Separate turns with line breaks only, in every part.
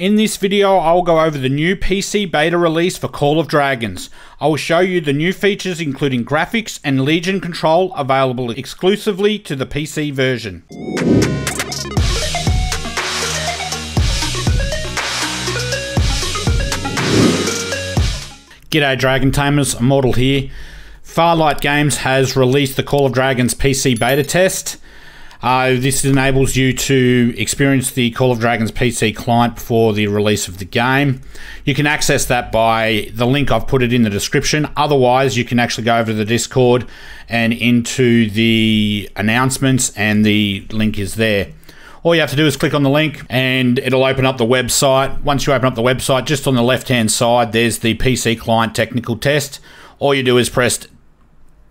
In this video, I will go over the new PC beta release for Call of Dragons. I will show you the new features including graphics and Legion control available exclusively to the PC version. G'day Dragon Tamers, Immortal here. Farlight Games has released the Call of Dragons PC beta test. Uh, this enables you to experience the Call of Dragons PC client before the release of the game. You can access that by the link I've put it in the description. Otherwise, you can actually go over to the Discord and into the announcements, and the link is there. All you have to do is click on the link and it'll open up the website. Once you open up the website, just on the left hand side, there's the PC client technical test. All you do is press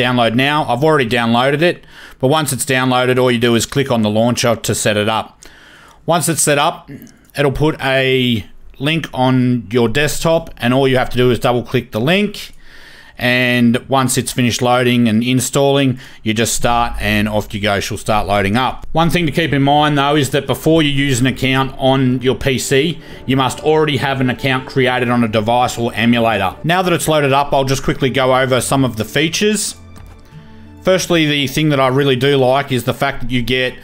download now. I've already downloaded it, but once it's downloaded, all you do is click on the launcher to set it up. Once it's set up, it'll put a link on your desktop, and all you have to do is double click the link. And once it's finished loading and installing, you just start and off you go. She'll start loading up. One thing to keep in mind though is that before you use an account on your PC, you must already have an account created on a device or emulator. Now that it's loaded up, I'll just quickly go over some of the features. Firstly, the thing that I really do like is the fact that you get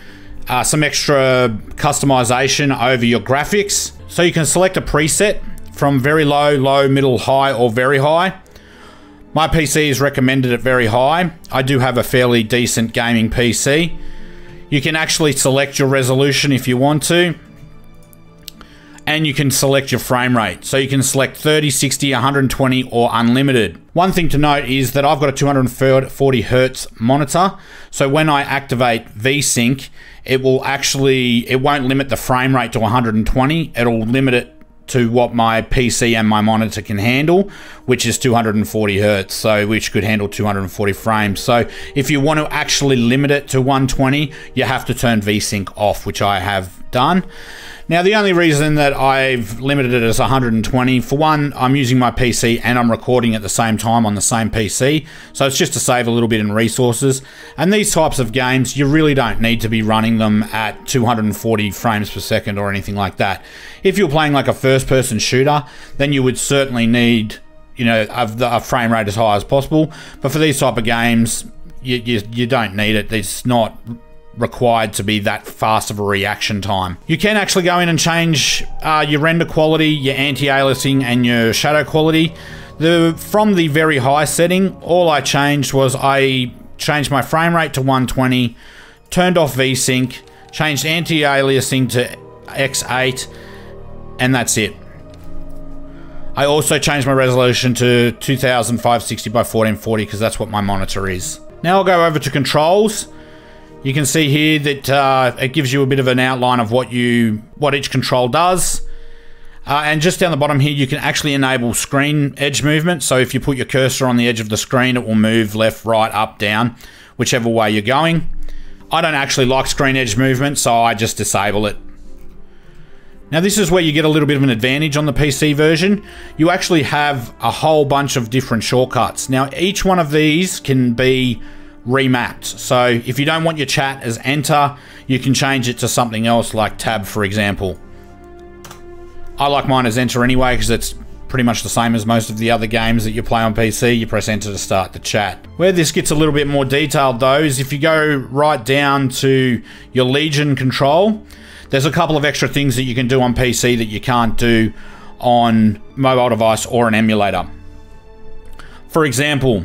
uh, some extra customization over your graphics. So you can select a preset from very low, low, middle, high, or very high. My PC is recommended at very high. I do have a fairly decent gaming PC. You can actually select your resolution if you want to and you can select your frame rate. So you can select 30, 60, 120 or unlimited. One thing to note is that I've got a 240 hertz monitor. So when I activate VSync, it will actually, it won't limit the frame rate to 120. It'll limit it to what my PC and my monitor can handle, which is 240 hertz, so which could handle 240 frames. So if you want to actually limit it to 120, you have to turn VSync off, which I have done. Now, the only reason that I've limited it as 120, for one, I'm using my PC and I'm recording at the same time on the same PC, so it's just to save a little bit in resources. And these types of games, you really don't need to be running them at 240 frames per second or anything like that. If you're playing like a first person shooter, then you would certainly need you know, have a, frame rate as high as possible. But for these type of games, you, you, you don't need it. It's not required to be that fast of a reaction time. You can actually go in and change uh, your render quality, your anti-aliasing, and your shadow quality. The From the very high setting, all I changed was I changed my frame rate to 120, turned off VSync, changed anti-aliasing to X8, and that's it. I also changed my resolution to 2560 by 1440 because that's what my monitor is. Now I'll go over to controls. You can see here that uh, it gives you a bit of an outline of what you what each control does. Uh, and just down the bottom here, you can actually enable screen edge movement. So if you put your cursor on the edge of the screen, it will move left, right, up, down, whichever way you're going. I don't actually like screen edge movement, so I just disable it. Now this is where you get a little bit of an advantage on the PC version. You actually have a whole bunch of different shortcuts. Now each one of these can be remapped. So if you don't want your chat as enter, you can change it to something else like tab, for example. I like mine as enter anyway because it's pretty much the same as most of the other games that you play on PC. You press enter to start the chat. Where this gets a little bit more detailed though is if you go right down to your Legion control, there's a couple of extra things that you can do on PC that you can't do on mobile device or an emulator. For example,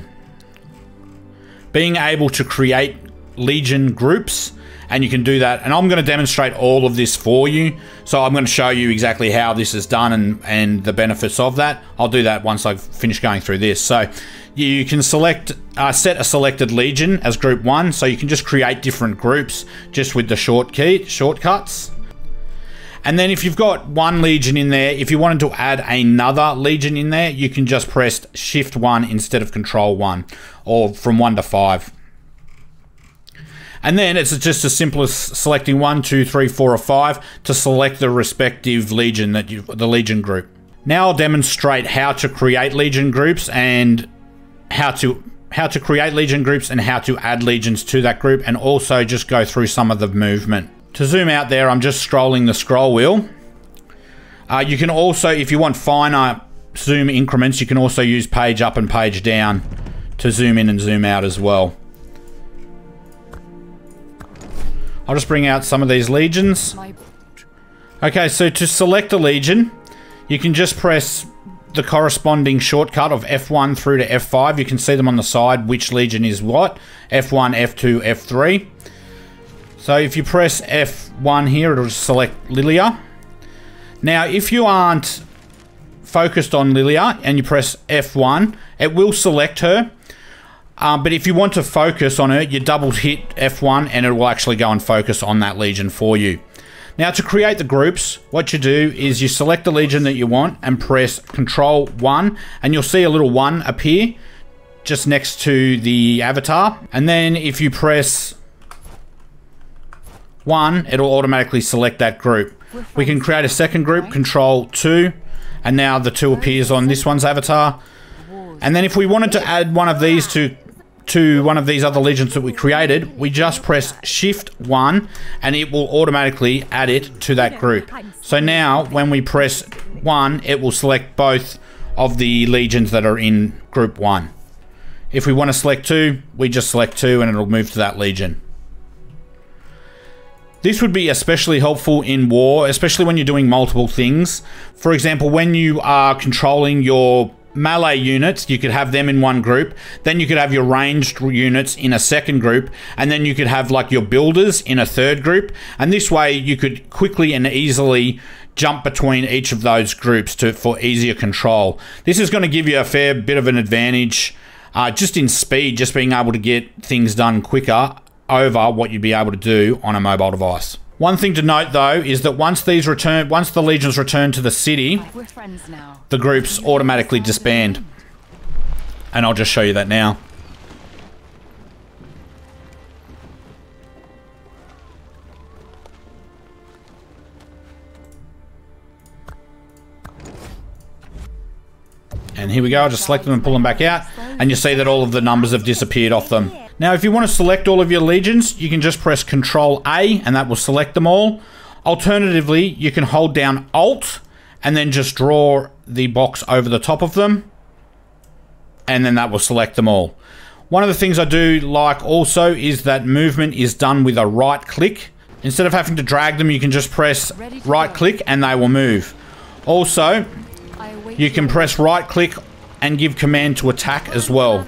being able to create Legion groups and you can do that. And I'm going to demonstrate all of this for you. So I'm going to show you exactly how this is done and and the benefits of that. I'll do that once I've finished going through this. So you can select uh, set a selected legion as group one so you can just create different groups just with the short key shortcuts and then if you've got one legion in there, if you wanted to add another legion in there, you can just press shift one instead of control one or from one to five. And then it's just as simple as selecting one, two, three, four, or five to select the respective legion that you, the legion group. Now I'll demonstrate how to create legion groups and how to how to create legion groups and how to add legions to that group and also just go through some of the movement. To zoom out there, I'm just scrolling the scroll wheel. Uh, you can also, if you want finer zoom increments, you can also use page up and page down to zoom in and zoom out as well. I'll just bring out some of these legions. Okay, so to select a legion, you can just press the corresponding shortcut of F1 through to F5. You can see them on the side, which legion is what. F1, F2, F3. So if you press F1 here, it'll select Lilia. Now, if you aren't focused on Lilia and you press F1, it will select her. Um, but if you want to focus on her, you double hit F1 and it will actually go and focus on that legion for you. Now to create the groups, what you do is you select the legion that you want and press Control 1 and you'll see a little 1 appear just next to the avatar. And then if you press 1, it'll automatically select that group. We can create a second group, Control 2, and now the 2 appears on this one's avatar. And then if we wanted to add one of these to to one of these other legions that we created, we just press Shift 1 and it will automatically add it to that group. So now when we press 1, it will select both of the legions that are in group 1. If we want to select 2, we just select 2 and it'll move to that legion. This would be especially helpful in war, especially when you're doing multiple things. For example, when you are controlling your melee units, you could have them in one group. Then you could have your ranged units in a second group. And then you could have like your builders in a third group. And this way you could quickly and easily jump between each of those groups to for easier control. This is going to give you a fair bit of an advantage uh, just in speed, just being able to get things done quicker over what you'd be able to do on a mobile device. One thing to note though is that once these return, once the legions return to the city, the groups automatically disband. And I'll just show you that now. And here we go, I'll just select them and pull them back out. And you see that all of the numbers have disappeared off them. Now, if you want to select all of your legions, you can just press Control A and that will select them all. Alternatively, you can hold down Alt and then just draw the box over the top of them. And then that will select them all. One of the things I do like also is that movement is done with a right click. Instead of having to drag them, you can just press right click and they will move. Also, you can press right click and give command to attack as well.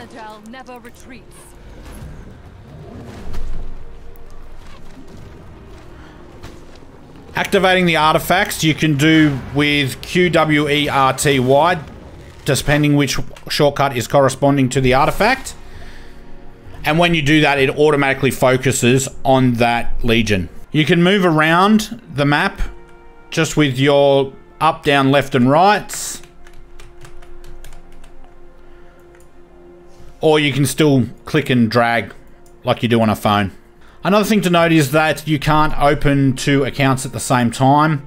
Activating the artifacts you can do with QWERTY, depending which shortcut is corresponding to the artifact. And when you do that, it automatically focuses on that legion. You can move around the map just with your up, down, left, and rights. Or you can still click and drag like you do on a phone. Another thing to note is that you can't open two accounts at the same time.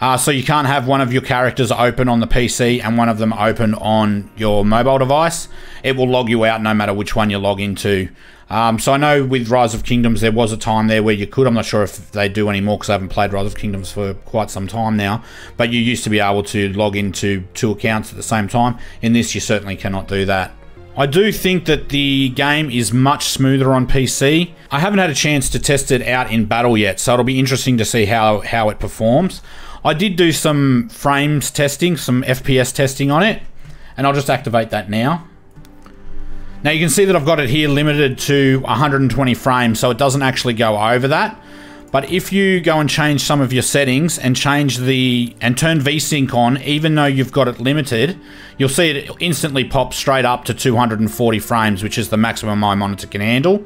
Uh, so you can't have one of your characters open on the PC and one of them open on your mobile device. It will log you out no matter which one you log into. Um, so I know with Rise of Kingdoms there was a time there where you could. I'm not sure if they do anymore because I haven't played Rise of Kingdoms for quite some time now. But you used to be able to log into two accounts at the same time. In this you certainly cannot do that. I do think that the game is much smoother on PC. I haven't had a chance to test it out in battle yet, so it'll be interesting to see how, how it performs. I did do some frames testing, some FPS testing on it, and I'll just activate that now. Now you can see that I've got it here limited to 120 frames, so it doesn't actually go over that. But if you go and change some of your settings and change the and turn VSync on, even though you've got it limited, you'll see it instantly pop straight up to 240 frames, which is the maximum my monitor can handle.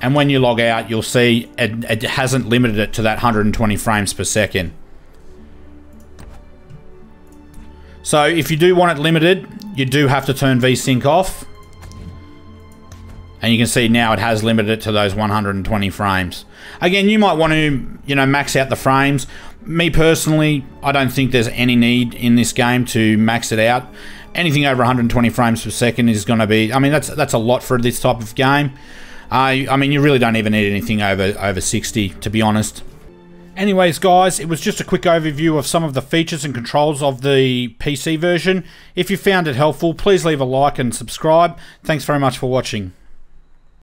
And when you log out, you'll see it, it hasn't limited it to that 120 frames per second. So if you do want it limited, you do have to turn VSync off. And you can see now it has limited it to those 120 frames. Again, you might want to, you know, max out the frames. Me personally, I don't think there's any need in this game to max it out. Anything over 120 frames per second is going to be, I mean, that's that's a lot for this type of game. Uh, I mean, you really don't even need anything over over 60, to be honest. Anyways, guys, it was just a quick overview of some of the features and controls of the PC version. If you found it helpful, please leave a like and subscribe. Thanks very much for watching.